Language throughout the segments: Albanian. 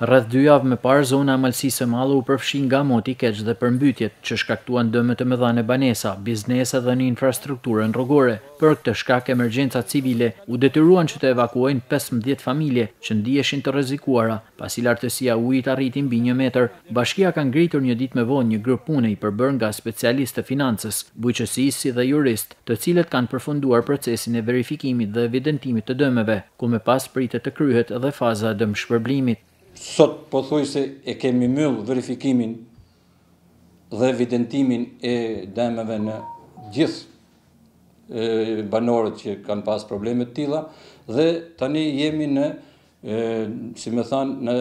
Rreth dy javë me parë zona e Malësisë së Madhe u përfshi nga moti i keq dhe përmbytjet, që shkaktuan dëme të mëdha në banesa, biznese dhe në infrastrukturën rrugore. Për këtë shkak emergjencat civile u detyruan që të evakuojnë pesëmbëdhjetë familje që ndiheshin të rrezikuara, pasi lartësia e ujit arriti mbi një metër. Bashkia ka ngritur një ditë më vonë një grup pune i përbërë nga specialistë të financës, bujqësisë si dhe juristë, të cilët kanë përfunduar procesin e verifikimit dhe evidentimit të dëmeve. ku më pas pritet të kryhet dhe faza e dëmshpërblimit. Sot pothuajse e kemi myllë verifikimin dhe evidentimin e dëmeve në gjithë banorët që kanë pas probleme të tilla dhe tani jemi në, si me thanë, në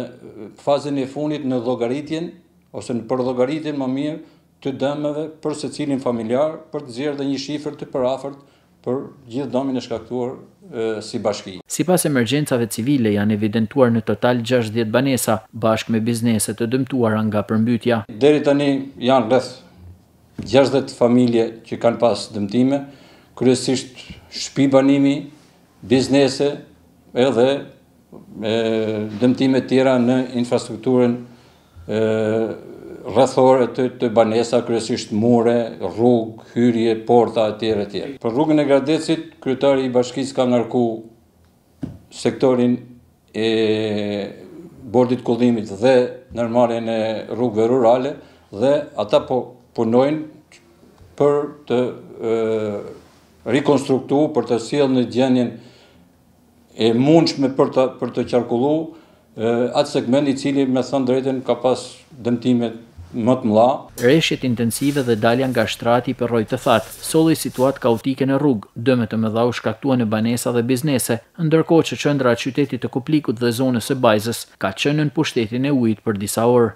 fazën e funit në llogaritjen ose në përllogaritjen më mirë të dëmeve për secilin familjar për të nxjerrë dhe një shifër të përafërt për gjithë dëmin e shkaktuar si bashki. Sipas emergjencave civile janë evidentuar në total gjashtëdhjetë banesa, bashkë me biznese të dëmtuara nga përmbytja. Deri tani janë rreth gjashtëdhjetë familje që kanë pas dëmtime, kryesisht shtëpi banimi, biznese edhe dëmtime tjera në infrastrukturën rrethore te banesa, kryesisht mure, rrugë, hyrje, porta etj etj. Për rrugën e Gradecit, kryetari i bashkisë ka ngarku sektorin e bordit kullimit dhe nërmarrjen e rrugëve rurale dhe ata po punojnë për të rikonstruktu, për të sjellë në gjenjen e mundshme për të për të qarkullu atë segment i cili me thënë drejtën ka pas dëmtime më të mëdha. Reshjet intensive dhe dalja nga shtrati i Përroit të Thatë, solli situatë kaotike në rrugë, dëme të mëdha u shkaktuan në banesa dhe biznese, ndërkohë që qendra e qytetit të Koplikut dhe zonës së Bajzës ka qenë nën pushtetin e ujit për disa orë.